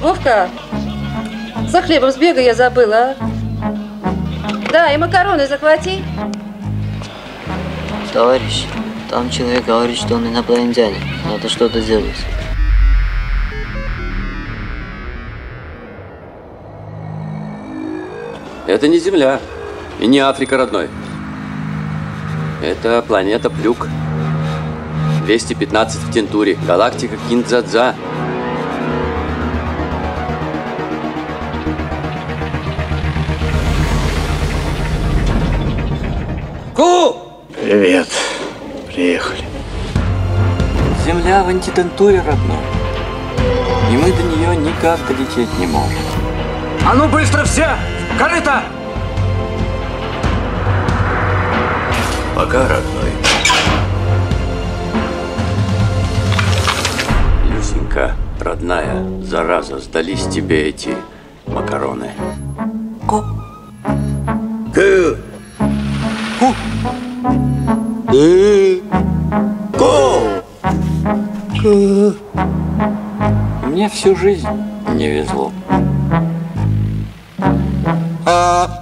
Вовка, за хлебом сбегай, я забыла. а? Да, и макароны захвати. Товарищ, там человек говорит, что он инопланетянин. Надо что-то сделать. Это не Земля. И не Африка, родной. Это планета Плюк. 215 в Тентуре. Галактика Киндзадза. Ку! Привет. Приехали. Земля в антитентуре, родной. И мы до нее никак долететь не можем. А ну быстро все! Корыто! Пока, родной. Люсенька, родная, зараза, сдались тебе эти макароны. Ку. Мне всю жизнь не везло. А